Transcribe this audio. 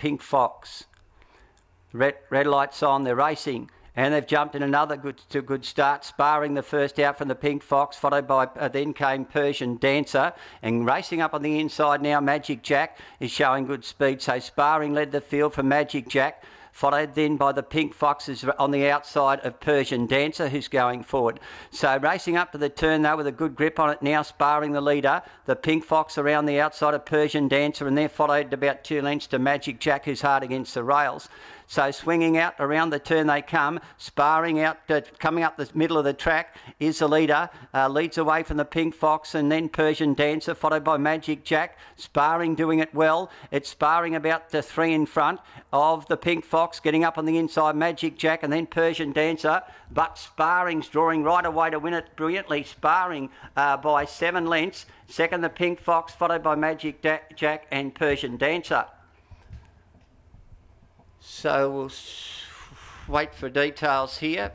Pink Fox. Red, red lights on, they're racing. And they've jumped in another good to good start, sparring the first out from the Pink Fox, followed by uh, then came Persian Dancer, and racing up on the inside now. Magic Jack is showing good speed, so sparring led the field for Magic Jack followed then by the Pink Foxes on the outside of Persian Dancer, who's going forward. So racing up to the turn though with a good grip on it now, sparring the leader. The Pink Fox around the outside of Persian Dancer, and they're followed about two lengths to Magic Jack, who's hard against the rails. So swinging out around the turn they come, sparring out, coming up the middle of the track is the leader. Uh, leads away from the Pink Fox and then Persian Dancer, followed by Magic Jack. Sparring doing it well. It's sparring about the three in front of the Pink Fox, getting up on the inside, Magic Jack and then Persian Dancer. But sparring's drawing right away to win it brilliantly, sparring uh, by seven lengths. Second, the Pink Fox, followed by Magic Jack and Persian Dancer. So we'll wait for details here.